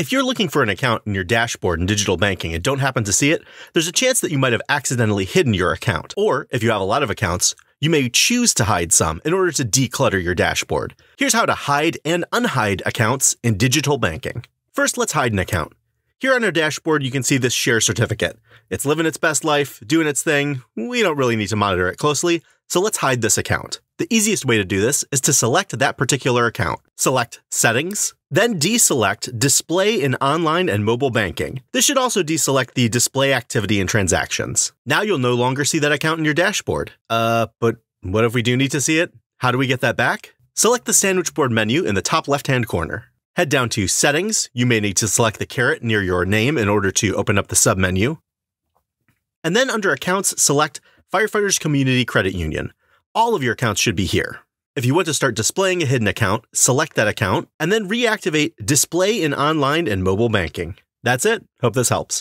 If you're looking for an account in your dashboard in digital banking and don't happen to see it, there's a chance that you might have accidentally hidden your account. Or if you have a lot of accounts, you may choose to hide some in order to declutter your dashboard. Here's how to hide and unhide accounts in digital banking. First, let's hide an account. Here on our dashboard, you can see this share certificate. It's living its best life, doing its thing. We don't really need to monitor it closely, so let's hide this account. The easiest way to do this is to select that particular account. Select Settings, then deselect Display in Online and Mobile Banking. This should also deselect the Display Activity and Transactions. Now you'll no longer see that account in your dashboard. Uh, but what if we do need to see it? How do we get that back? Select the sandwich board menu in the top left-hand corner. Head down to Settings. You may need to select the caret near your name in order to open up the submenu. And then under Accounts, select Firefighters Community Credit Union all of your accounts should be here. If you want to start displaying a hidden account, select that account and then reactivate Display in Online and Mobile Banking. That's it. Hope this helps.